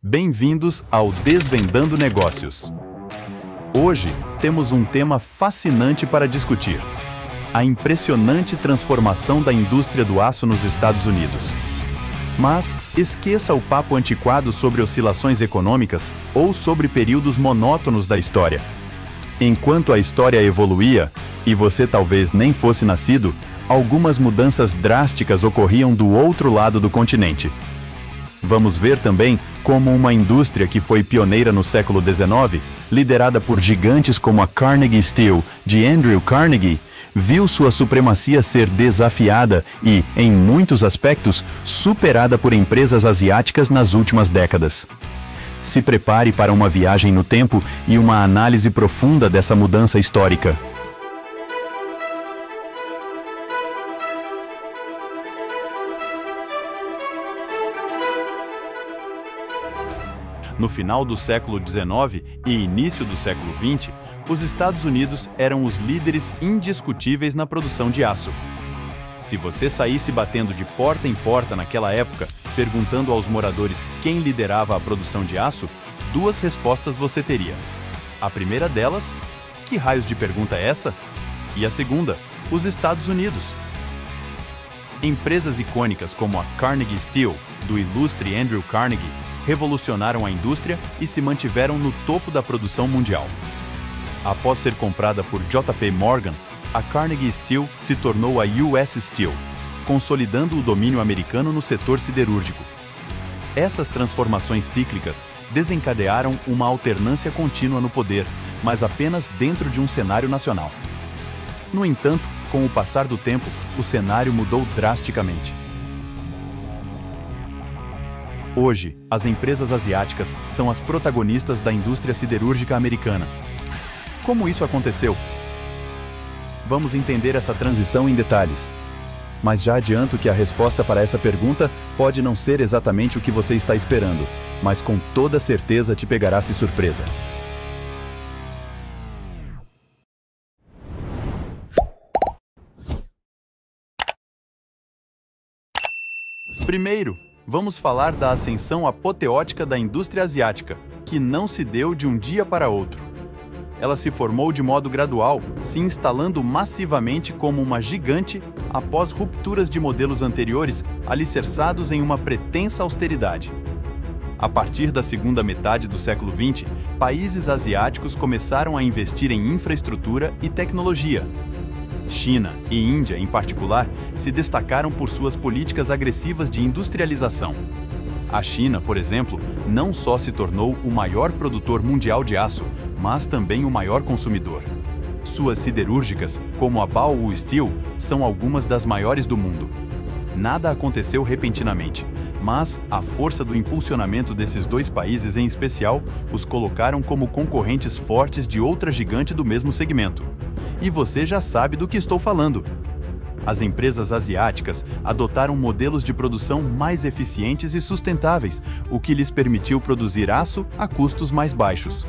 Bem-vindos ao Desvendando Negócios. Hoje temos um tema fascinante para discutir: a impressionante transformação da indústria do aço nos Estados Unidos. Mas esqueça o papo antiquado sobre oscilações econômicas ou sobre períodos monótonos da história. Enquanto a história evoluía, e você talvez nem fosse nascido, algumas mudanças drásticas ocorriam do outro lado do continente. Vamos ver também como uma indústria que foi pioneira no século XIX, liderada por gigantes como a Carnegie Steel, de Andrew Carnegie, viu sua supremacia ser desafiada e, em muitos aspectos, superada por empresas asiáticas nas últimas décadas. Se prepare para uma viagem no tempo e uma análise profunda dessa mudança histórica. No final do século XIX e início do século XX, os Estados Unidos eram os líderes indiscutíveis na produção de aço. Se você saísse batendo de porta em porta naquela época, perguntando aos moradores quem liderava a produção de aço, duas respostas você teria. A primeira delas, que raios de pergunta é essa? E a segunda, os Estados Unidos. Empresas icônicas como a Carnegie Steel, do ilustre Andrew Carnegie, revolucionaram a indústria e se mantiveram no topo da produção mundial. Após ser comprada por JP Morgan, a Carnegie Steel se tornou a US Steel, consolidando o domínio americano no setor siderúrgico. Essas transformações cíclicas desencadearam uma alternância contínua no poder, mas apenas dentro de um cenário nacional. No entanto, com o passar do tempo, o cenário mudou drasticamente. Hoje, as empresas asiáticas são as protagonistas da indústria siderúrgica americana. Como isso aconteceu? Vamos entender essa transição em detalhes. Mas já adianto que a resposta para essa pergunta pode não ser exatamente o que você está esperando, mas com toda certeza te pegará se surpresa. Primeiro, vamos falar da ascensão apoteótica da indústria asiática, que não se deu de um dia para outro. Ela se formou de modo gradual, se instalando massivamente como uma gigante após rupturas de modelos anteriores alicerçados em uma pretensa austeridade. A partir da segunda metade do século XX, países asiáticos começaram a investir em infraestrutura e tecnologia, China e Índia, em particular, se destacaram por suas políticas agressivas de industrialização. A China, por exemplo, não só se tornou o maior produtor mundial de aço, mas também o maior consumidor. Suas siderúrgicas, como a Baowu Steel, são algumas das maiores do mundo. Nada aconteceu repentinamente, mas a força do impulsionamento desses dois países em especial os colocaram como concorrentes fortes de outra gigante do mesmo segmento, e você já sabe do que estou falando. As empresas asiáticas adotaram modelos de produção mais eficientes e sustentáveis, o que lhes permitiu produzir aço a custos mais baixos.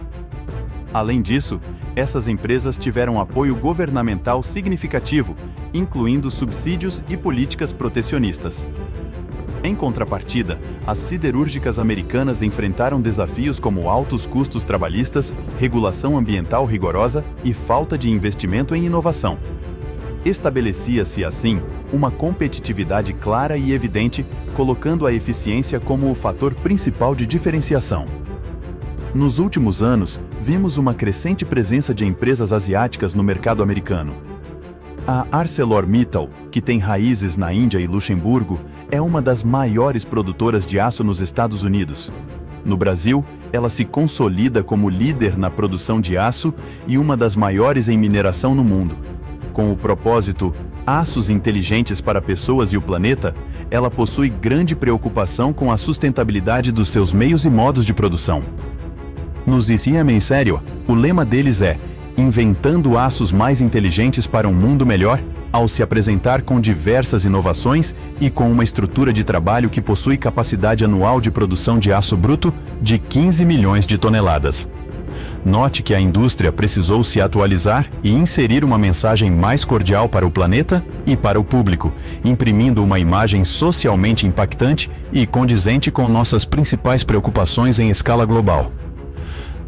Além disso, essas empresas tiveram apoio governamental significativo, incluindo subsídios e políticas protecionistas. Em contrapartida, as siderúrgicas americanas enfrentaram desafios como altos custos trabalhistas, regulação ambiental rigorosa e falta de investimento em inovação. Estabelecia-se, assim, uma competitividade clara e evidente, colocando a eficiência como o fator principal de diferenciação. Nos últimos anos, vimos uma crescente presença de empresas asiáticas no mercado americano. A ArcelorMittal, que tem raízes na Índia e Luxemburgo, é uma das maiores produtoras de aço nos Estados Unidos. No Brasil, ela se consolida como líder na produção de aço e uma das maiores em mineração no mundo. Com o propósito Aços Inteligentes para Pessoas e o Planeta, ela possui grande preocupação com a sustentabilidade dos seus meios e modos de produção. Nos ICM em sério, o lema deles é Inventando aços mais inteligentes para um mundo melhor ao se apresentar com diversas inovações e com uma estrutura de trabalho que possui capacidade anual de produção de aço bruto de 15 milhões de toneladas. Note que a indústria precisou se atualizar e inserir uma mensagem mais cordial para o planeta e para o público, imprimindo uma imagem socialmente impactante e condizente com nossas principais preocupações em escala global.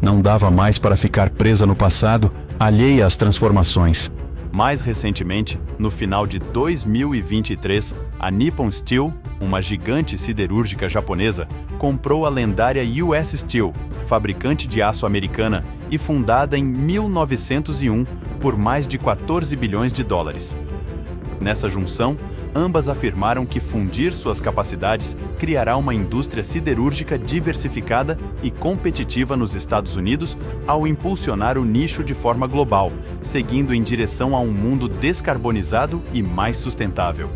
Não dava mais para ficar presa no passado, alheia às transformações. Mais recentemente, no final de 2023, a Nippon Steel, uma gigante siderúrgica japonesa, comprou a lendária US Steel, fabricante de aço americana e fundada em 1901 por mais de 14 bilhões de dólares. Nessa junção, ambas afirmaram que fundir suas capacidades criará uma indústria siderúrgica diversificada e competitiva nos Estados Unidos ao impulsionar o nicho de forma global, seguindo em direção a um mundo descarbonizado e mais sustentável.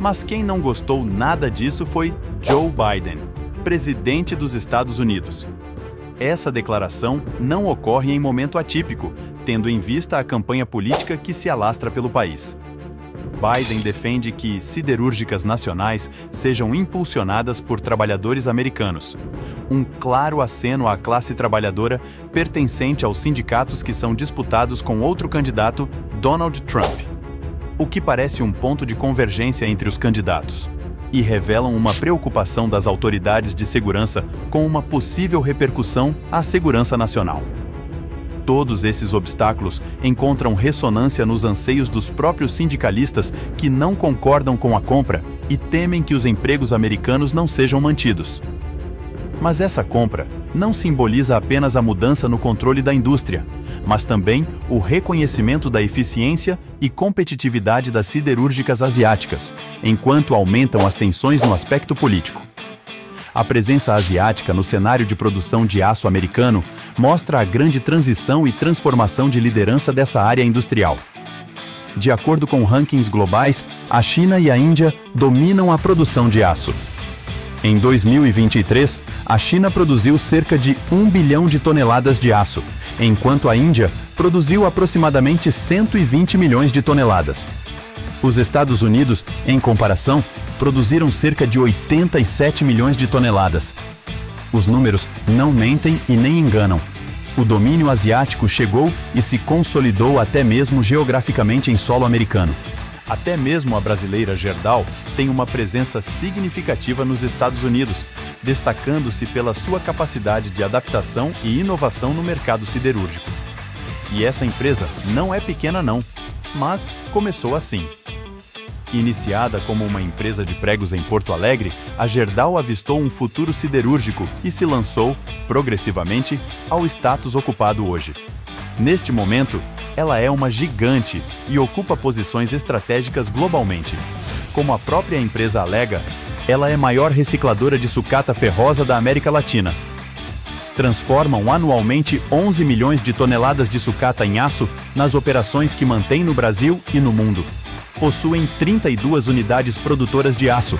Mas quem não gostou nada disso foi Joe Biden, presidente dos Estados Unidos. Essa declaração não ocorre em momento atípico, tendo em vista a campanha política que se alastra pelo país. Biden defende que siderúrgicas nacionais sejam impulsionadas por trabalhadores americanos. Um claro aceno à classe trabalhadora pertencente aos sindicatos que são disputados com outro candidato, Donald Trump. O que parece um ponto de convergência entre os candidatos. E revelam uma preocupação das autoridades de segurança com uma possível repercussão à segurança nacional. Todos esses obstáculos encontram ressonância nos anseios dos próprios sindicalistas que não concordam com a compra e temem que os empregos americanos não sejam mantidos. Mas essa compra não simboliza apenas a mudança no controle da indústria, mas também o reconhecimento da eficiência e competitividade das siderúrgicas asiáticas, enquanto aumentam as tensões no aspecto político. A presença asiática no cenário de produção de aço americano mostra a grande transição e transformação de liderança dessa área industrial. De acordo com rankings globais, a China e a Índia dominam a produção de aço. Em 2023, a China produziu cerca de 1 bilhão de toneladas de aço, enquanto a Índia produziu aproximadamente 120 milhões de toneladas. Os Estados Unidos, em comparação, produziram cerca de 87 milhões de toneladas. Os números não mentem e nem enganam. O domínio asiático chegou e se consolidou até mesmo geograficamente em solo americano. Até mesmo a brasileira Gerdau tem uma presença significativa nos Estados Unidos, destacando-se pela sua capacidade de adaptação e inovação no mercado siderúrgico. E essa empresa não é pequena não, mas começou assim. Iniciada como uma empresa de pregos em Porto Alegre, a Gerdau avistou um futuro siderúrgico e se lançou, progressivamente, ao status ocupado hoje. Neste momento, ela é uma gigante e ocupa posições estratégicas globalmente. Como a própria empresa alega, ela é a maior recicladora de sucata ferrosa da América Latina. Transformam anualmente 11 milhões de toneladas de sucata em aço nas operações que mantém no Brasil e no mundo possuem 32 unidades produtoras de aço,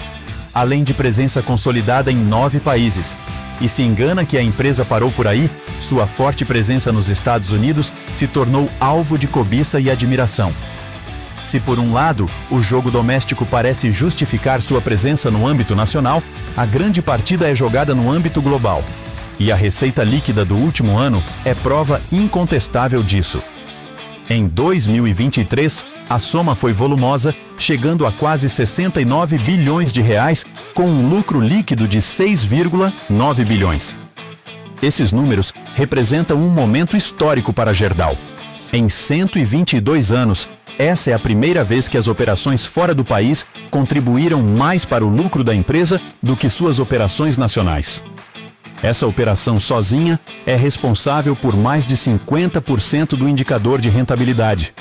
além de presença consolidada em nove países. E se engana que a empresa parou por aí, sua forte presença nos Estados Unidos se tornou alvo de cobiça e admiração. Se por um lado o jogo doméstico parece justificar sua presença no âmbito nacional, a grande partida é jogada no âmbito global. E a receita líquida do último ano é prova incontestável disso. Em 2023, a soma foi volumosa, chegando a quase 69 bilhões de reais, com um lucro líquido de 6,9 bilhões. Esses números representam um momento histórico para Gerdau. Em 122 anos, essa é a primeira vez que as operações fora do país contribuíram mais para o lucro da empresa do que suas operações nacionais. Essa operação sozinha é responsável por mais de 50% do indicador de rentabilidade.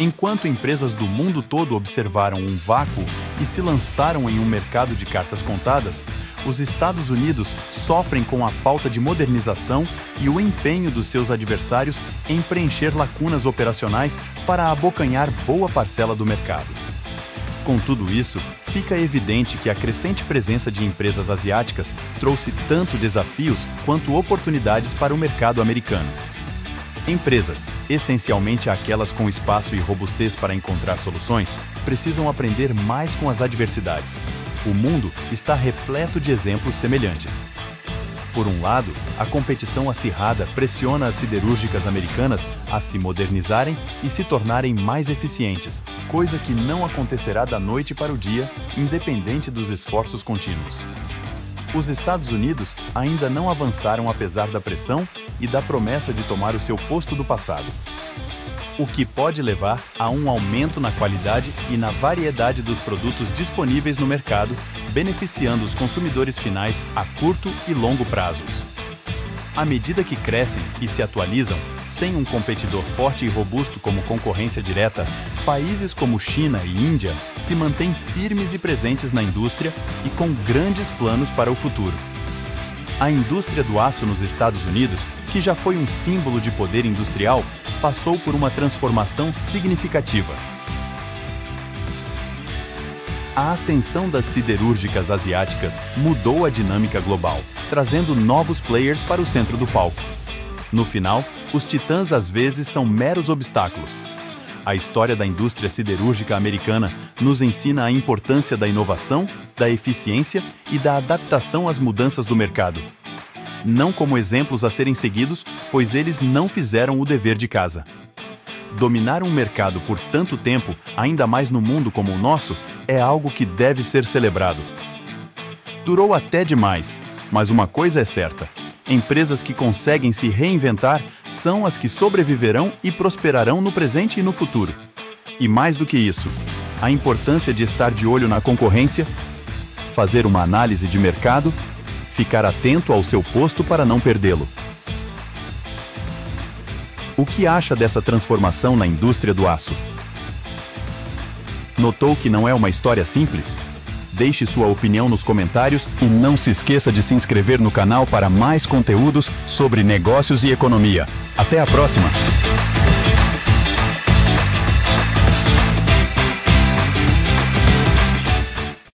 Enquanto empresas do mundo todo observaram um vácuo e se lançaram em um mercado de cartas contadas, os Estados Unidos sofrem com a falta de modernização e o empenho dos seus adversários em preencher lacunas operacionais para abocanhar boa parcela do mercado. Com tudo isso, fica evidente que a crescente presença de empresas asiáticas trouxe tanto desafios quanto oportunidades para o mercado americano. Empresas, essencialmente aquelas com espaço e robustez para encontrar soluções, precisam aprender mais com as adversidades. O mundo está repleto de exemplos semelhantes. Por um lado, a competição acirrada pressiona as siderúrgicas americanas a se modernizarem e se tornarem mais eficientes, coisa que não acontecerá da noite para o dia, independente dos esforços contínuos. Os Estados Unidos ainda não avançaram apesar da pressão e da promessa de tomar o seu posto do passado, o que pode levar a um aumento na qualidade e na variedade dos produtos disponíveis no mercado, beneficiando os consumidores finais a curto e longo prazos. À medida que crescem e se atualizam, sem um competidor forte e robusto como concorrência direta, países como China e Índia se mantêm firmes e presentes na indústria e com grandes planos para o futuro. A indústria do aço nos Estados Unidos, que já foi um símbolo de poder industrial, passou por uma transformação significativa. A ascensão das siderúrgicas asiáticas mudou a dinâmica global, trazendo novos players para o centro do palco. No final, os titãs às vezes são meros obstáculos. A história da indústria siderúrgica americana nos ensina a importância da inovação, da eficiência e da adaptação às mudanças do mercado. Não como exemplos a serem seguidos, pois eles não fizeram o dever de casa. Dominar um mercado por tanto tempo, ainda mais no mundo como o nosso, é algo que deve ser celebrado. Durou até demais, mas uma coisa é certa: empresas que conseguem se reinventar são as que sobreviverão e prosperarão no presente e no futuro. E mais do que isso, a importância de estar de olho na concorrência, fazer uma análise de mercado, ficar atento ao seu posto para não perdê-lo. O que acha dessa transformação na indústria do aço? Notou que não é uma história simples? Deixe sua opinião nos comentários e não se esqueça de se inscrever no canal para mais conteúdos sobre negócios e economia. Até a próxima!